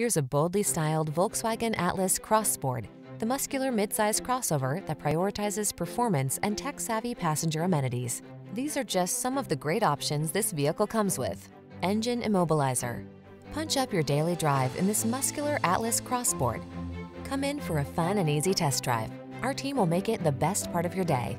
Here's a boldly styled Volkswagen Atlas Cross Sport, the muscular midsize crossover that prioritizes performance and tech-savvy passenger amenities. These are just some of the great options this vehicle comes with. Engine immobilizer. Punch up your daily drive in this muscular Atlas Cross Sport. Come in for a fun and easy test drive. Our team will make it the best part of your day.